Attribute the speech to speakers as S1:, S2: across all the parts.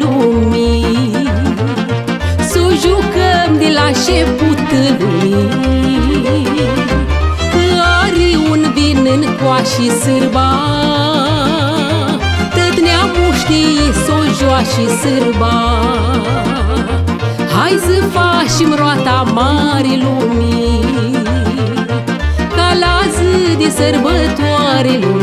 S1: lumii. Să jucăm de la șeput lumii Că are un vin în coașii sârba. Tot neamul știe să joași sârba. Hai să facem roata mare lumii Ca la zi de sărbătoare lumii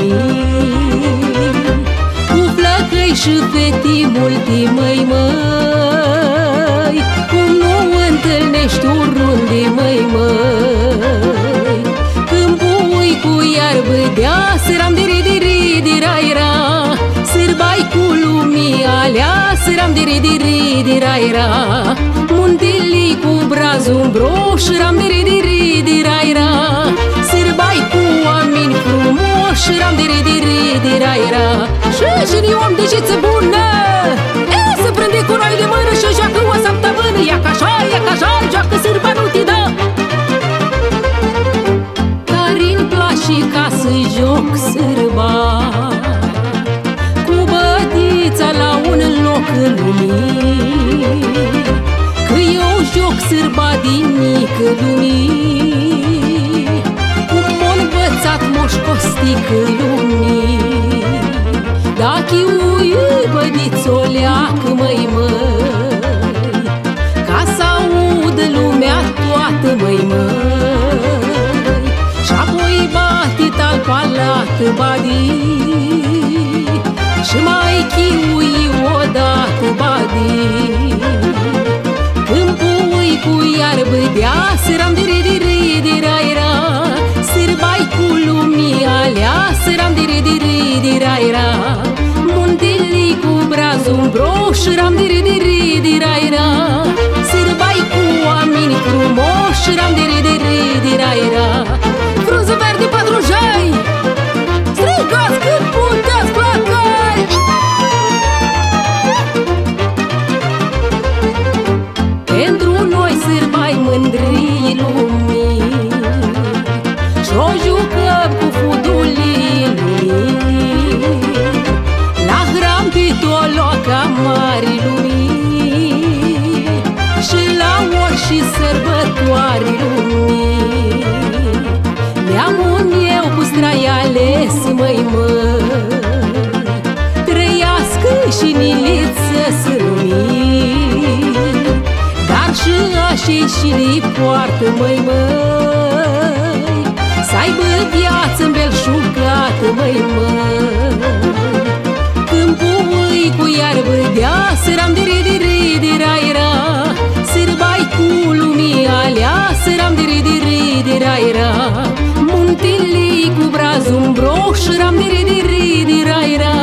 S1: flăcăi și feti multi măi măi Cum nu întâlnești oriunde măi măi. Când pui cu iarbă dea Săram de ridiri de raira Sârbai cu lumii alea Săram de ridiri de raira Muntili cu brazul broș Ram de ridiri de raira Sârbai cu oameni frumoși Ram de ridiri de raira Și și om de jiță bună. E, să prinde cu noi de mână Și joacă o săptămână. Ia ca așa, ia ca așa Joacă sârba nu ti dă. Care-mi place ca să-i joc sârba. Cu bătița la un loc în lumii. Că eu joc sârba din mică lumii Și apoi bate talpalat badi Și mai chiui odată badi Când pui cu iarbă dea Săram de ridiri de raira Sârbai cu lumii alea Săram de ridiri de raira Muntili cu brazul broș Ram de ridiri de raira Sârbai cu oameni frumoși Ram de ridiri de raira Frunză sărbătoare lumii. Neamul meu cu strai ales, măi măi. Trăiască și miliță sărumii Dar și așei și li poartă, măi măi. Să aibă viață în belșugată, ridiri de raira Muntili cu brazul broș Ram de ridiri de raira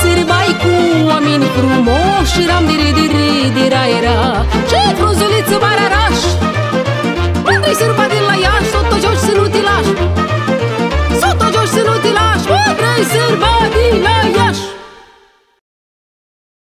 S1: Sârbai cu oameni frumoși Ram de ridiri de raira Ce frunzuliță mare